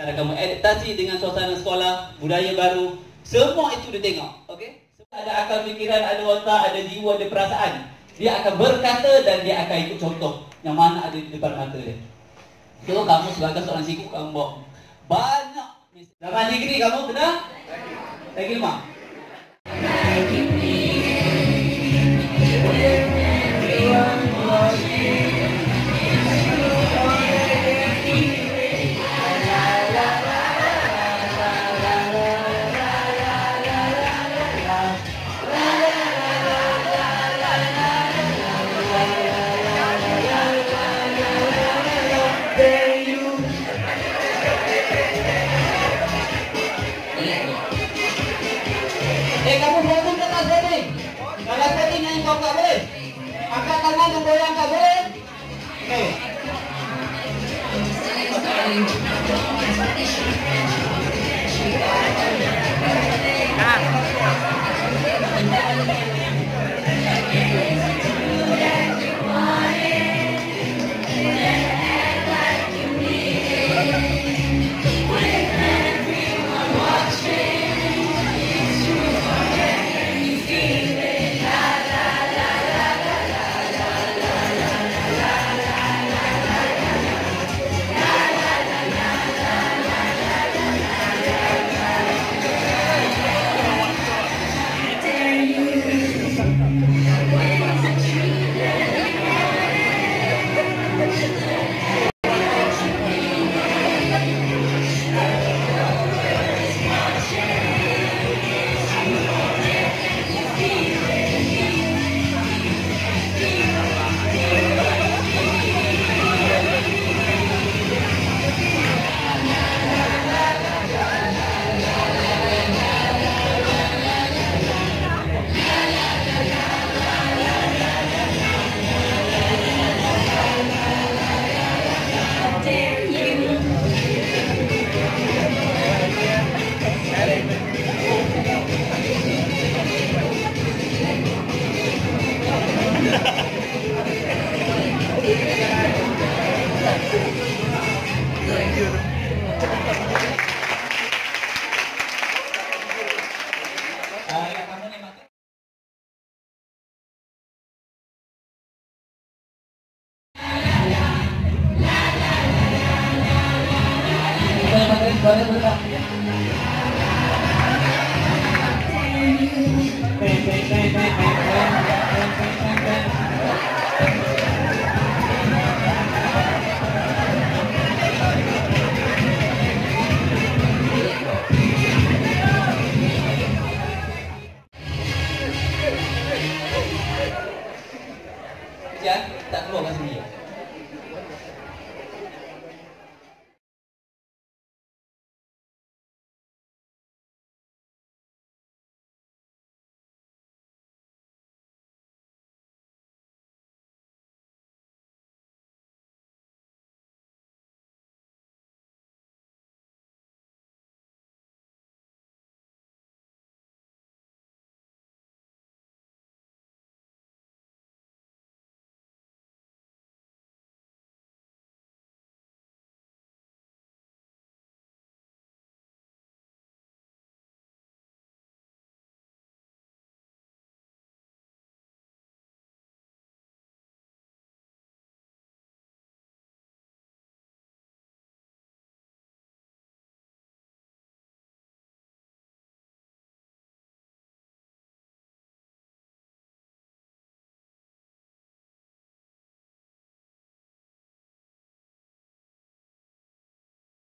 cara kamu adaptasi dengan suasana sekolah, budaya baru, semua itu dia tengok. Okey? Ada akal fikiran, ada otak, ada jiwa, ada perasaan. Dia akan berkata dan dia akan ikut contoh yang mana ada di depan mata dia. So kamu sebagai seorang siku kamu bawa banyak Dalam negeri kamu kena Lagi lima boleh. Angkat tangan yang goyang tak. Amen.